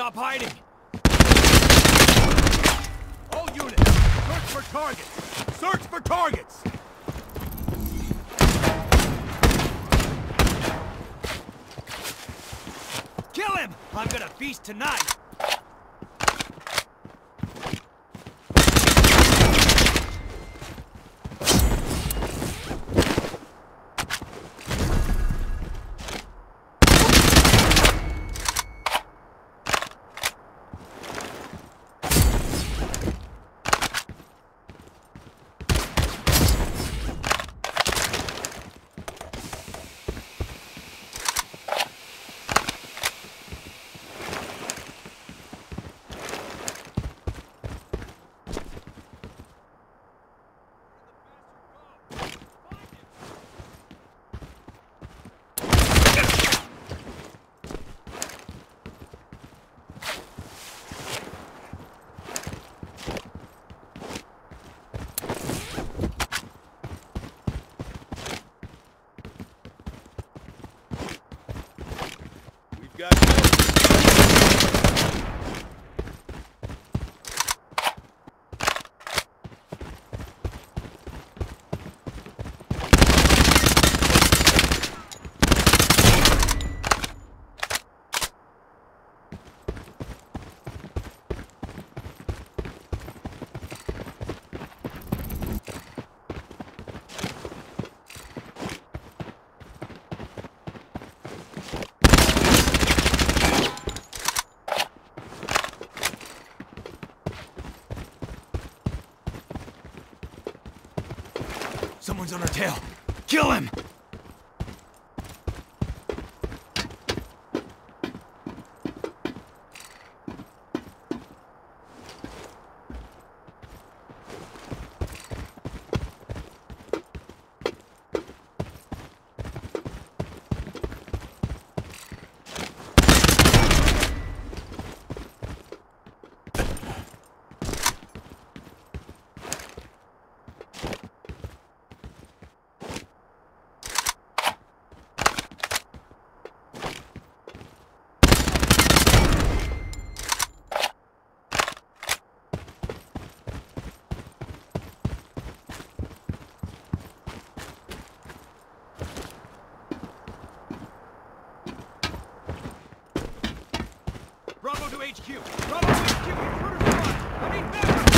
Stop hiding! All units, search for targets! Search for targets! Kill him! I'm gonna feast tonight! Got. On our tail! Kill him! Bravo to HQ! Bravo HQ! Intruder spotted! I need backup!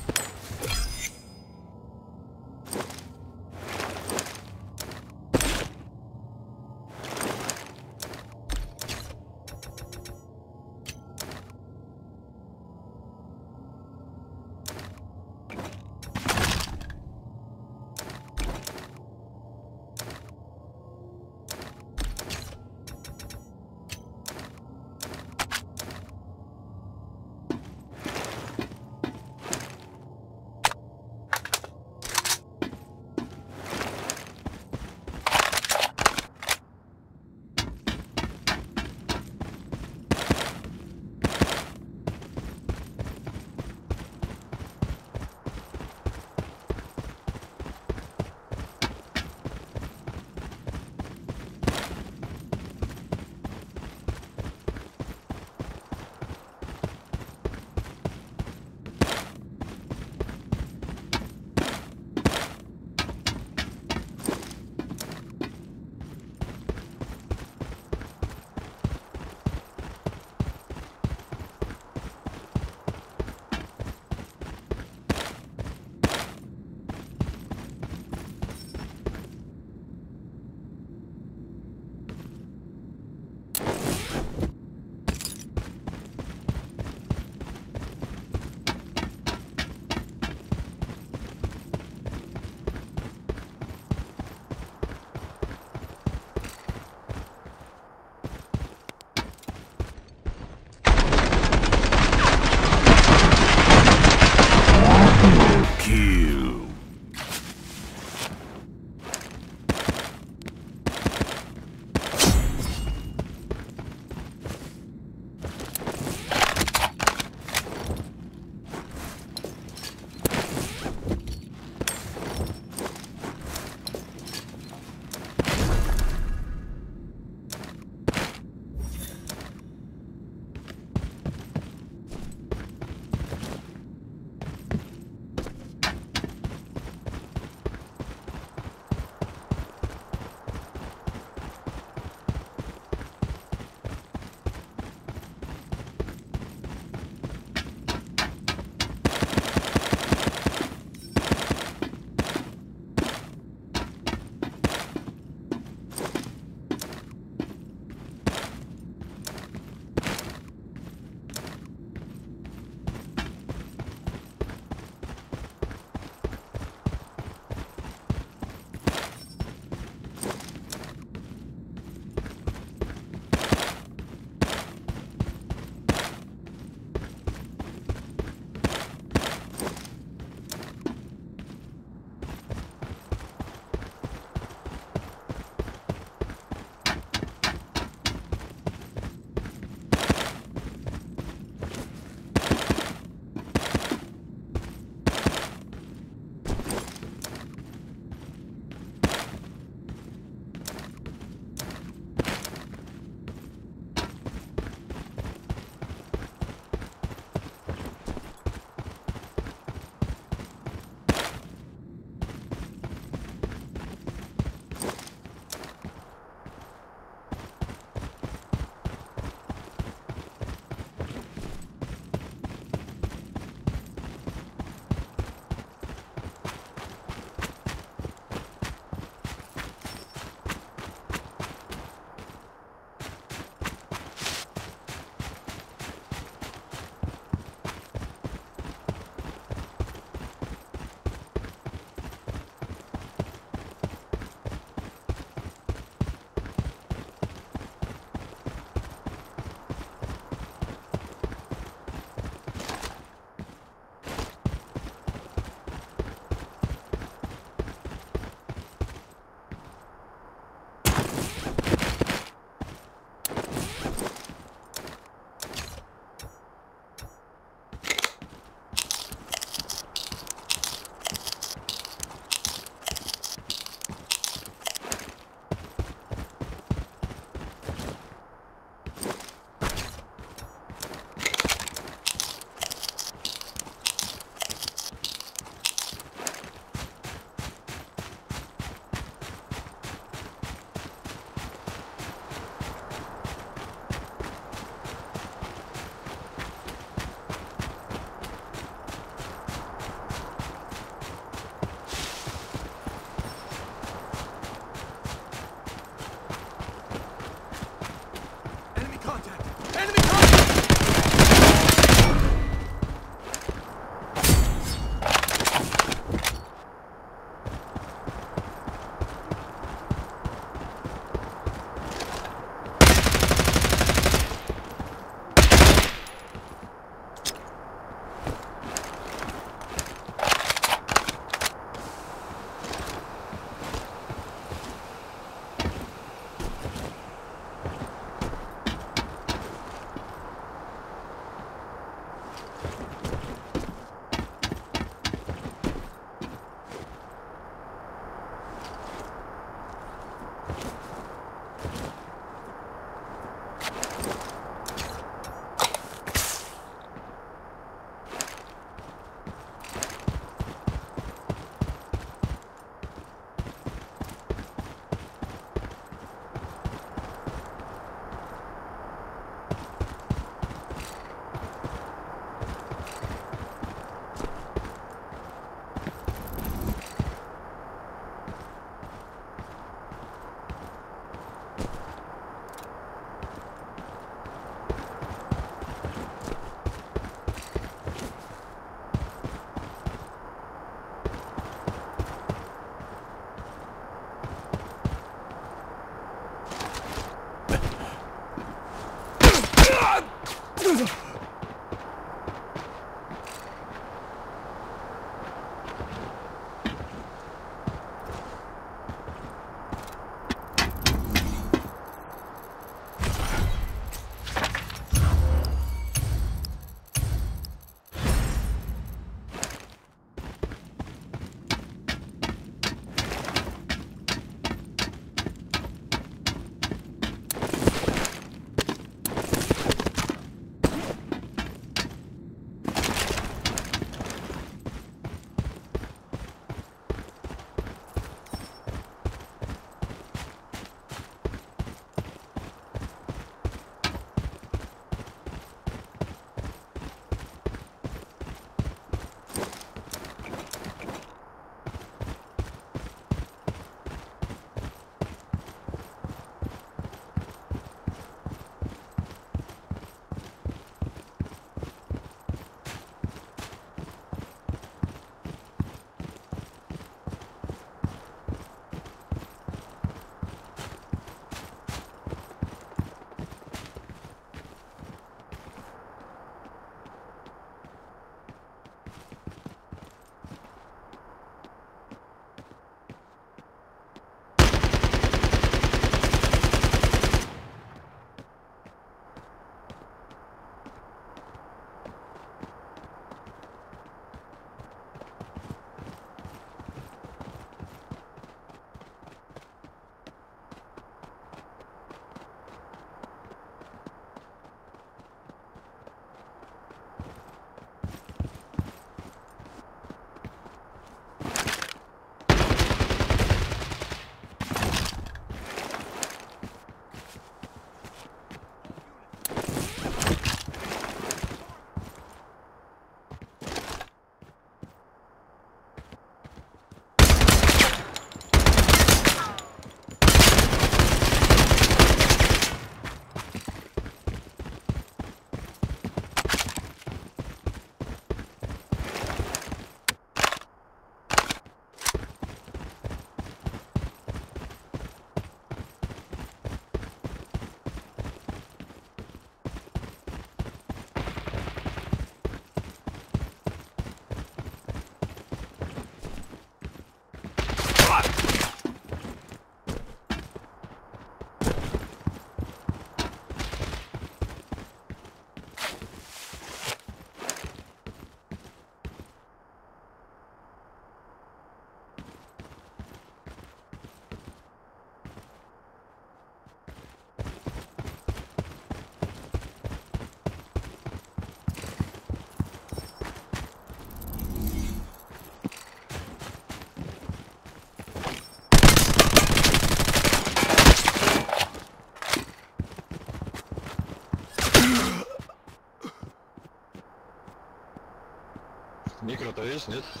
isn't?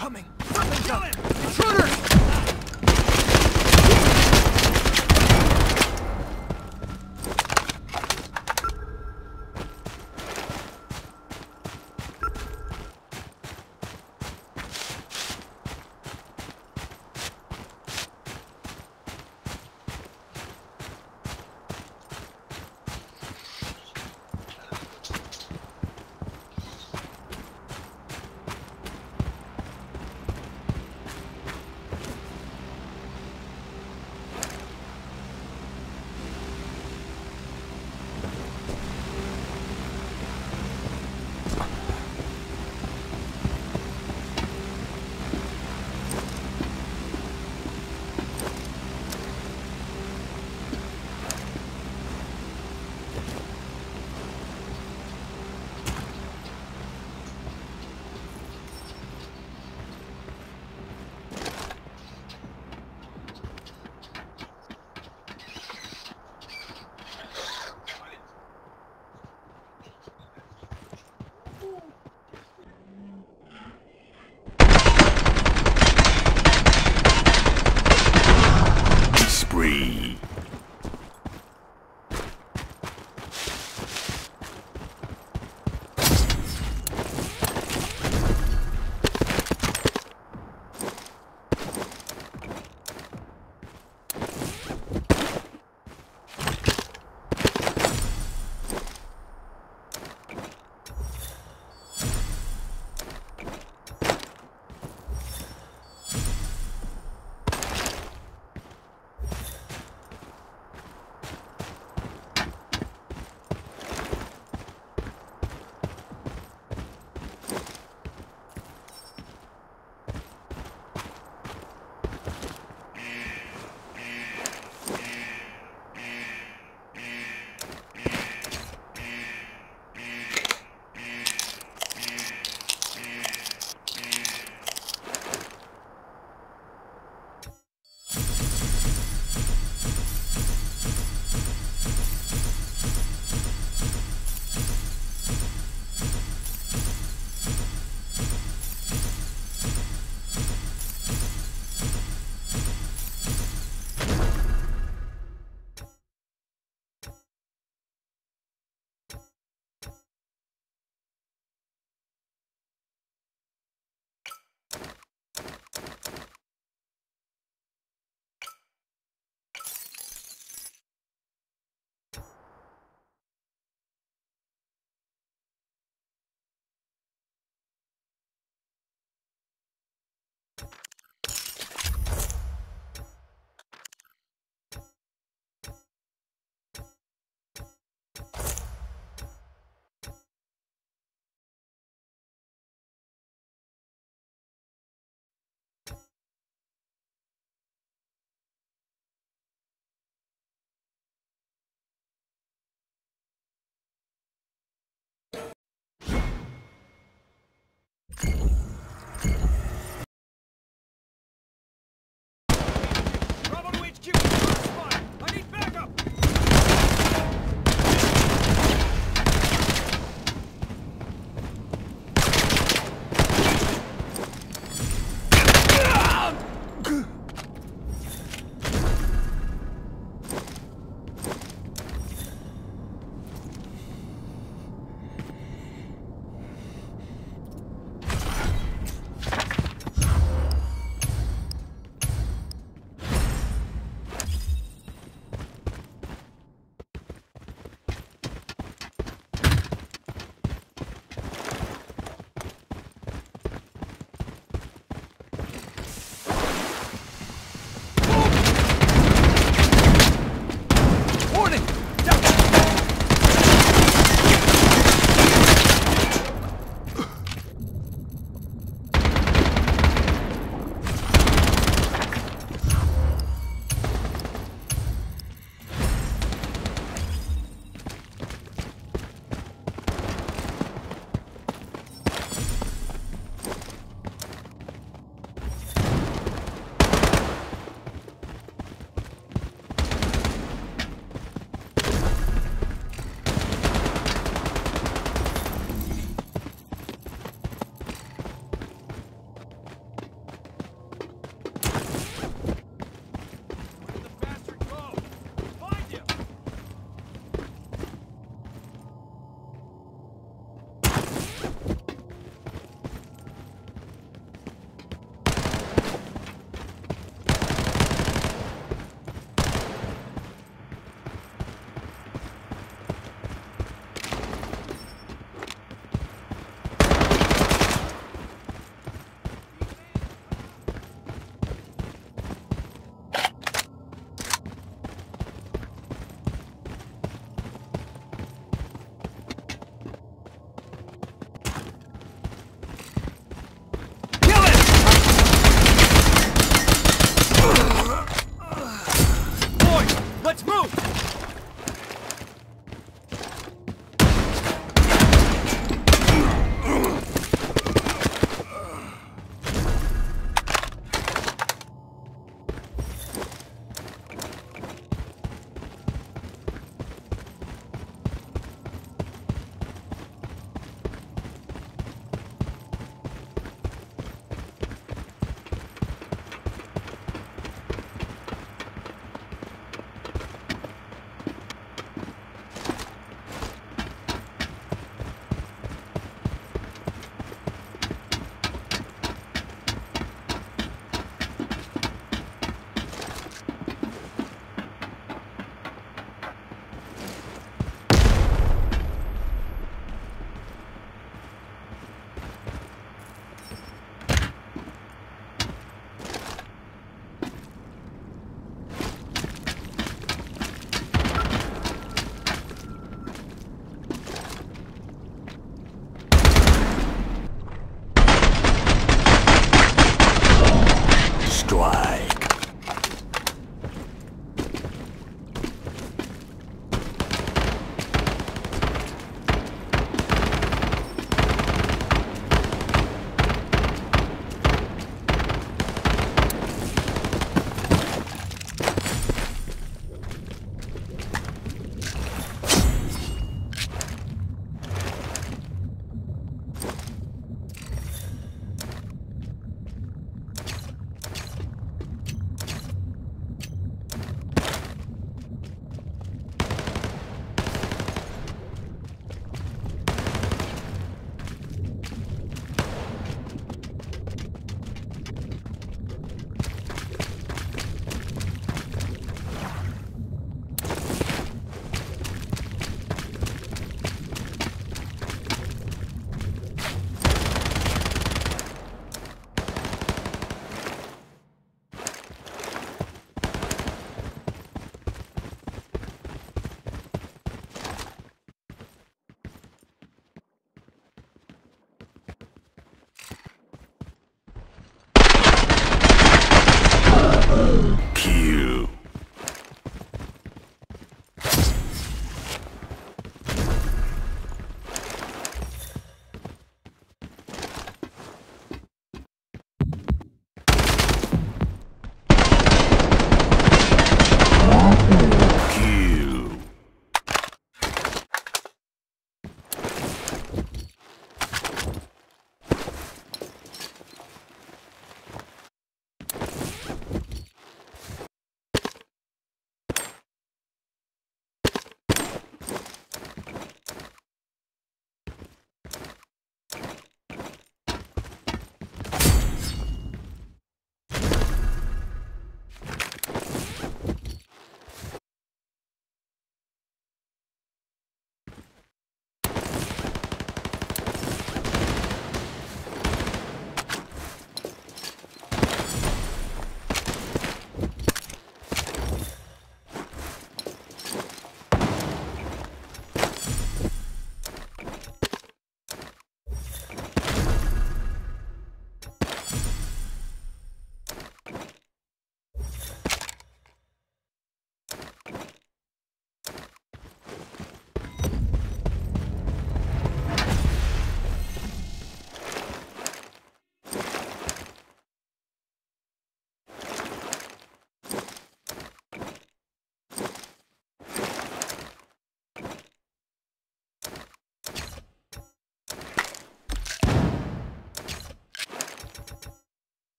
Coming! Someone's coming!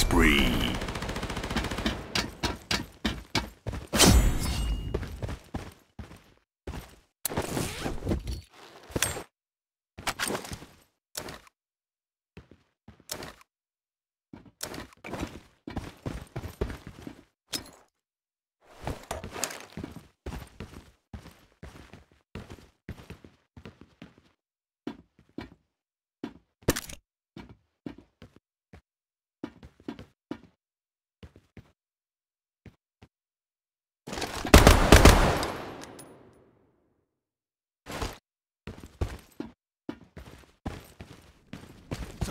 spree.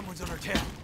Someone's on our tail.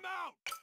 Them out!